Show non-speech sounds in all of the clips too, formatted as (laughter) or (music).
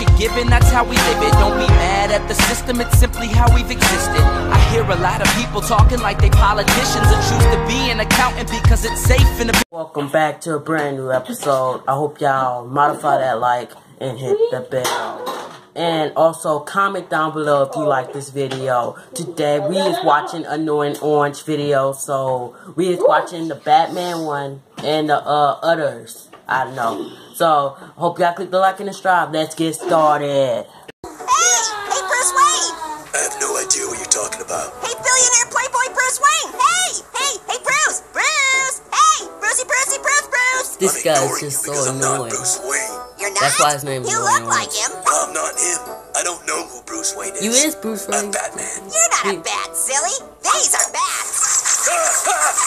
you're given, that's how we live it. Don't be mad at the system, it's simply how we've existed. I hear a lot of people talking like they politicians and choose to be an accountant because it's safe in the. Welcome back to a brand new episode. I hope y'all modify that like and hit the bell. And also comment down below if you like this video. Today we is watching Annoying Orange video. So we is watching the Batman one and the uh, others. I don't know. So hope y'all click the like and the subscribe. Let's get started. Hey! Hey, Bruce Wayne! I have no idea what you're talking about. Hey, billionaire playboy Bruce Wayne! Hey! Hey! Hey, Bruce! Bruce! Hey! Brucey, Brucey, Bruce, Bruce! This I'm guy is just so because I'm not annoying. Bruce Wayne. You're not? That's why his name is You Annoying look like Orange. him. I'm not him. I don't know who Bruce Wayne is. You is Bruce Wayne. I'm Batman. You're not a bat, silly. These are bats.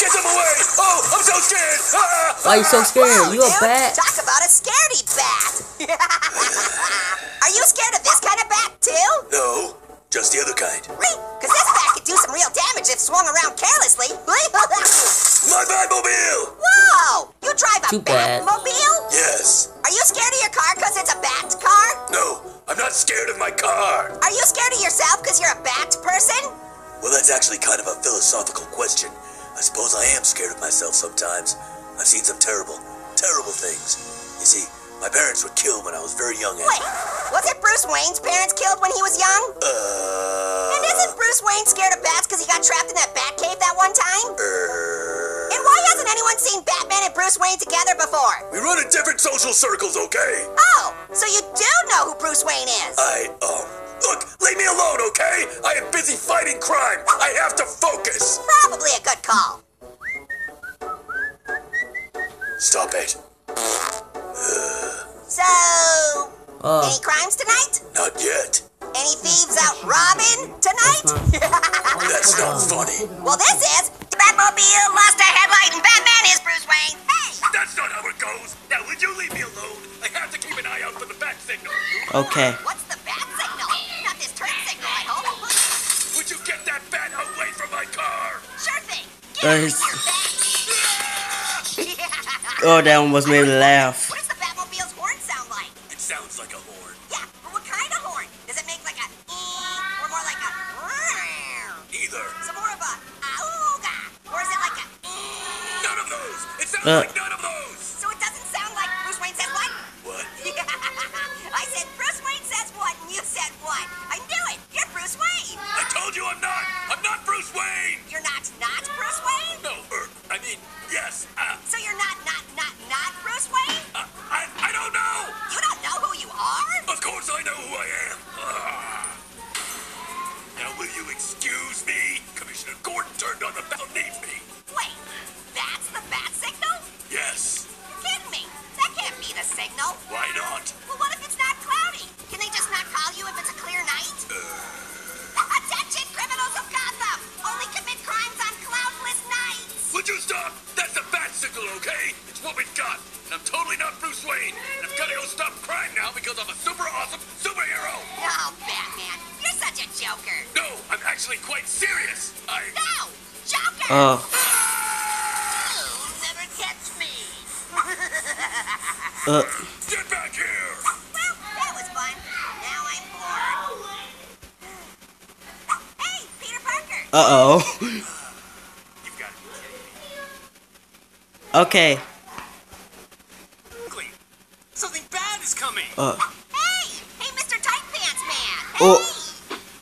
Get them away! Oh, I'm so scared! Ah, Why you so scared? Whoa, You a bat? Talk about a scaredy bat. (laughs) are you scared of this kind of bat, too? no, just the other kind. Right? Because this bat could do some real damage if swung around carelessly. (laughs) My Batmobile! Whoa! You drive a Too bad. Batmobile? Yes. Are you scared of your car because it's a bat car? No, I'm not scared of my car. Are you scared of yourself because you're a bat person? Well, that's actually kind of a philosophical question. I suppose I am scared of myself sometimes. I've seen some terrible, terrible things. You see, my parents were killed when I was very young. Wait, was it Bruce Wayne's parents killed when he was young? Uh. And isn't Bruce Wayne scared of bats because he got trapped in that bat cave that one time? Uh. And why hasn't anyone seen Batman and Bruce Wayne together before? We run in different social circles, okay? Oh, so you do know who Bruce Wayne is? I, um, look, leave me alone, okay? I am busy fighting crime. I have to focus. Probably a good call. Stop it. So, Uh, any crimes tonight? Not yet. Any thieves out robbing tonight? That's not (laughs) funny. well, this is the Batmobile lost a headlight and Batman is Bruce Wayne. Hey! That's not how it goes. Now, would you leave me alone? I have to keep an eye out for the bat signal. okay. What's Oh, that one was made me laugh. What does the Batmobile's horn sound like? It sounds like a horn. Yeah, but what kind of horn? Does it make like a or more like a Either. some more of a auga? Or is it like a? None of those. It sounds Uh. like none of those. So it doesn't sound like Bruce Wayne says what? What? (laughs) I said Bruce Wayne says what and you said what? I knew it. You're Bruce Wayne. I told you I'm not. I'm not Bruce Wayne. You're not not Bruce Wayne? No, er, I mean, yes. Uh, So you're not not not not Bruce Wayne? uh, I, I don't know. You don't know who you are? Of course I know who I am. Ah. Now, will you excuse me? Commissioner Gordon turned on the bell needs me. Wait, that's the bat signal? Yes. You're kidding me. That can't be the signal. Why not? Joker! Uh, never catch me. (laughs) uh, Get back here! well, that was fun. Now I'm bored. Hey, Peter Parker! uh-oh. You've got to be kidding me. Okay. Something bad is coming. Uh, Hey! Hey, Mr. Tight Pants Man! Hey! Oh.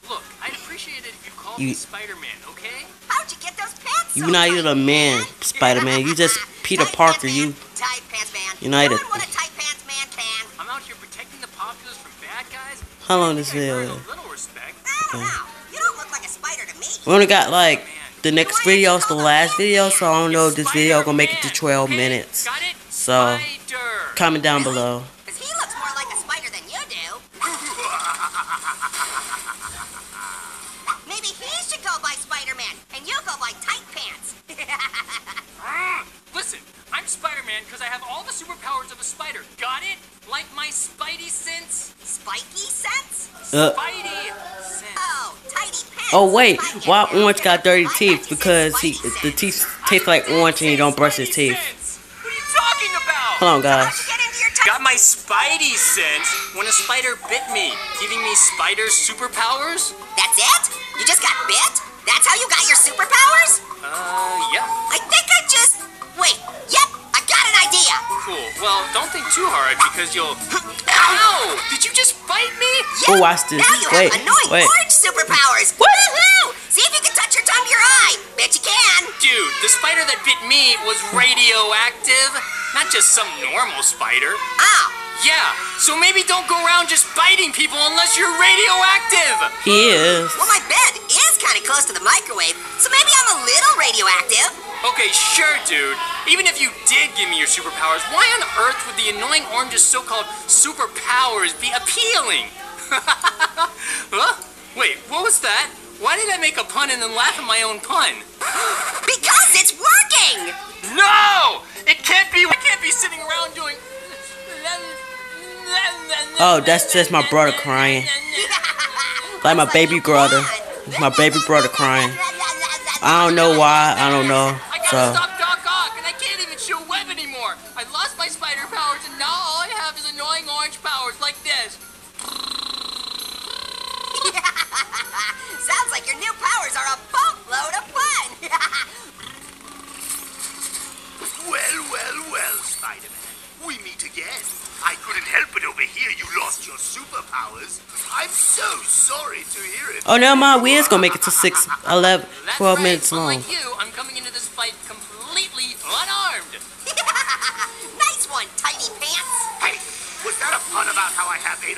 Look, I'd appreciate it if you called You- me Spider-Man, those pants you so not tight, even a man, Spider-Man. You just Peter Tight Parker. Pants You. Tight Pants Man. United. What a Tight Pants Man can. I'm out here protecting the populace from bad guys. How long I this video earned is? a little respect. I don't know. You don't look like a spider to me. We only got like the next video is the last video, so I don't know if this video gonna make it to 12 minutes. So, comment down below. Spider-Man because I have all the superpowers of a spider. Got it? Like my Spidey sense? Spiky sense? Uh, Spidey sense. Oh, tidy pants. oh wait, I why that. Orange got dirty I thought teeth? Because he the teeth taste like orange and he don't brush his teeth. Sense. What are you talking about? Hold on, guys. you get into your tight Got my Spidey sense when a spider bit me, giving me spider superpowers? That's it? You just got bit? That's how you got your superpowers? Uh, yeah. I think I just. Wait, idea. Cool. Well, don't think too hard because you'll. (laughs) Ow! Did you just bite me? Yep. Oh, watch this. Now you Wait, have annoying wait. orange superpowers. Woohoo! See if you can touch your tongue to your eye. Bet you can. Dude, the spider that bit me was radioactive, not just some normal spider. Oh, Yeah, so maybe don't go around just biting people unless you're radioactive. He is. well, my bed is kind of close to the microwave, so maybe I'm a little radioactive. Okay, sure, dude. Even if you did give me your superpowers, why on earth would the annoying orange's so-called superpowers be appealing? (laughs) huh? Wait, what was that? Why did I make a pun and then laugh at my own pun? (gasps) Because it's working! No! It can't be. I can't be sitting around doing. (laughs) Oh, that's just my brother crying. (laughs) Like my baby brother. My baby brother crying. I don't know why. I don't know. I gotta So stop Doc Ock, and I can't even shoot web anymore. I lost my spider powers, and now all I have is annoying orange powers like this. (laughs) Sounds like your new powers are a boatload of fun! (laughs) Well, well, well, Spider-Man. We meet again. I couldn't help but overhear you lost your superpowers. I'm so sorry to hear it. Oh no, mind, we is gonna make it to 6, (laughs) 11, That's 12 right. minutes long.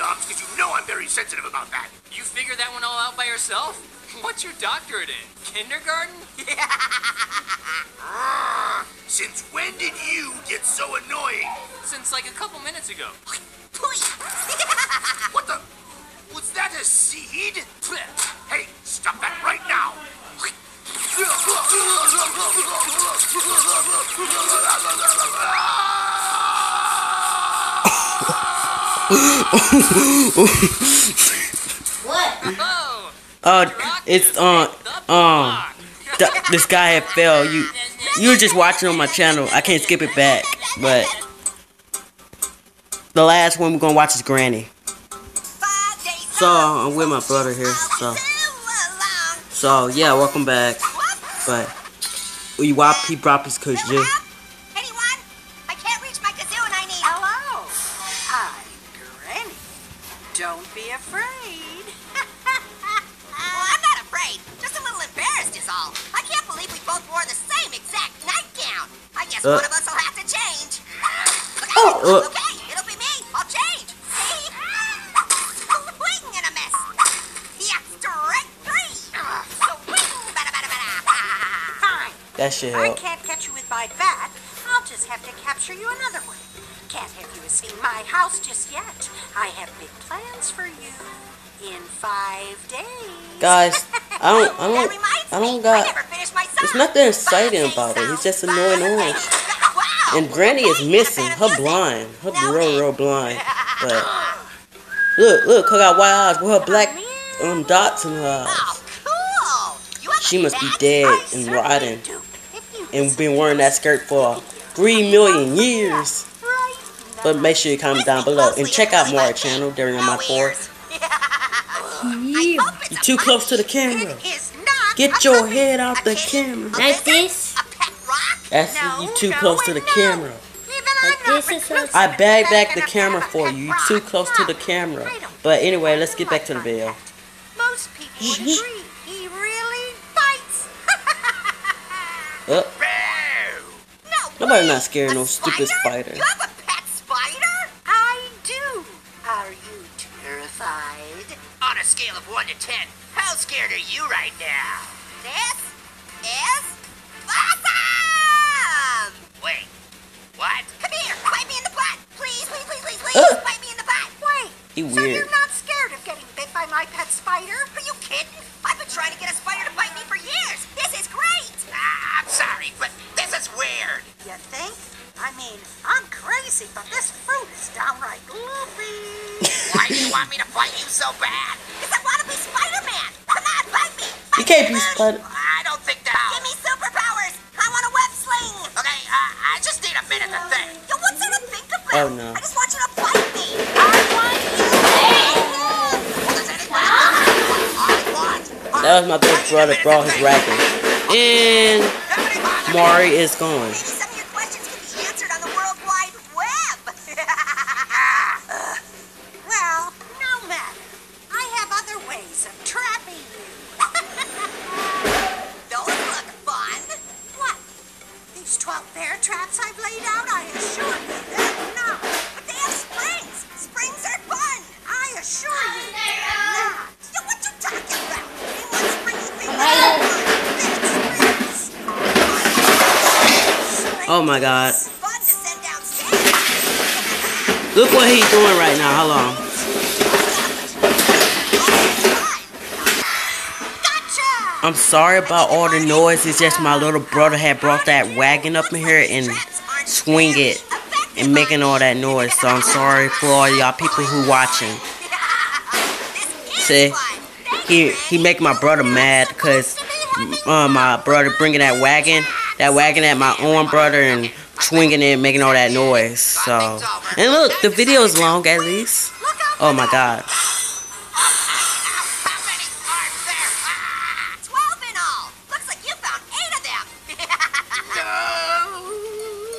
How I have eight arms? Because you know I'm very sensitive about that. You figured that one all out by yourself? What's your doctorate in? Kindergarten? Yeah. (laughs) (laughs) Since when did you get so annoying? Since like a couple minutes ago. (laughs) What the? Was that a seed? Hey, stop that right now! Oh, Oh, it's um um th- this guy had fell. You you were just watching on my channel. I can't skip it back, but the last one we're gonna watch is Granny. So I'm with my brother here. So so yeah, welcome back. But we wop he brought his kush Don't be afraid. (laughs) well, I'm not afraid. Just a little embarrassed is all. I can't believe we both wore the same exact nightgown. I guess Uh. one of us will have to change. (laughs) Okay, Oh, uh. okay, it'll be me. I'll change. See? (laughs) Swing and a miss. Yeah, straight three. Swing, bada, bada, bada. Fine. That shit I can't catch you with my bat. I'll just have to capture you another way. Can't have you see my house just yet. I have big plans for you in five days. Guys, I don't (laughs) I don't I don't got never finished my there's nothing exciting about it. He's just annoying orange. (laughs) And Granny is missing. Her blind. Her real, real blind. But (gasps) look, look, her got white eyes with her black um dots in her eyes. Oh. She must be dead and rotting do. If you and been wearing that skirt for three million years. Right But make sure you comment down below and check out Mario channel during my four. I hope it's You're too close to the camera. It is not Get your head out the camera. A Like this? A pet rock? That's No, you too no, close to the no. camera. Even I'm not this is I bag back the camera for you. You rock. too close to the camera. But anyway, let's get back to the video. cat. Most people (laughs) agree. He really bites. (laughs) Uh, Nobody not scared of no stupid spider. You have a pet spider? I do. Are you terrified? On a scale of 1 to 10, how scared are you right now? This is awesome! Wait, what? Come here, bite me in the butt! Please, please, please, please, please, Ugh. bite me in the butt! Wait. You so weird. you're not scared of getting bit by my pet spider? Are you kidding? I've been trying to get a spider to bite me for years! This is great! Ah, I'm sorry, but this is weird! You think? I mean, I'm crazy, but this fruit is downright goofy. (laughs) Why do you want me to bite you so bad? to be Spider-Man! Come on, fight me! fight you can't be Spider- I don't think that. Give me superpowers! I want a web sling! Okay, uh, I just need a minute to think. Yo, what's there to think about? Oh, no. I just want you to fight me! I want you to That was my big brother brought his racket. And Mari is gone. Oh my god. fun to send downstairs. Look what he's doing right now. Hold on. I'm sorry about all the noise. It's just my little brother had brought that wagon up in here and swing it and making all that noise. So I'm sorry for all y'all people who watching. See, he he make my brother mad because uh, my brother bringing that wagon, that wagging at my own brother and swinging it, making all that noise. So, and look, the video is long at least. Oh my god. How many are there? Twelve in all. Looks like you found eight of them.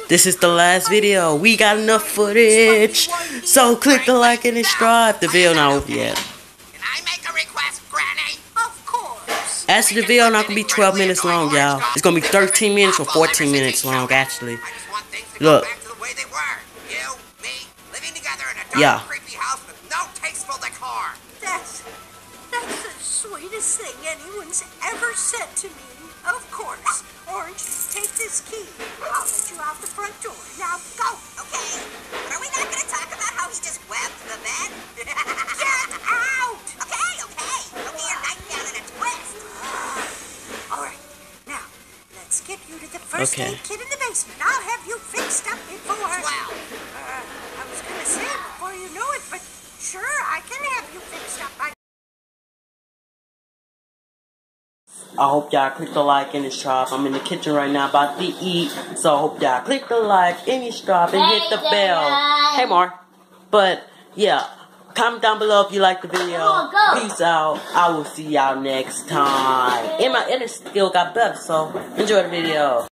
This is the last video. We got enough footage. So click the like and subscribe. The video not over yet. Actually, the video not gonna be 12 minutes long, y'all. It's gonna be 13 minutes or 14 minutes long, actually. Look. go back to the way they were. Living together in a dark, Yeah. creepy house with no tasteful decor. That's, that's the sweetest thing anyone's ever said to me. Of course. Orange, take this key. I'll let you out the front door. Now go. Okay, are we not going to talk about how he just webbed the bed? (laughs) Get out! okay, okay. Throw me your nightgown in a twist. All right. Now, let's get you to the first Okay. aid kit in the basement. I'll have you fixed up before. Wow. Uh, I was gonna say before you know it, but sure, I can have you fixed up. I I hope y'all click the like and subscribe. I'm in the kitchen right now about to eat. So I hope y'all click the like and subscribe and hit the bell. Hey, Mar. But, yeah. Comment down below if you like the video. Peace out. I will see y'all next time. And my edit still got better, so enjoy the video.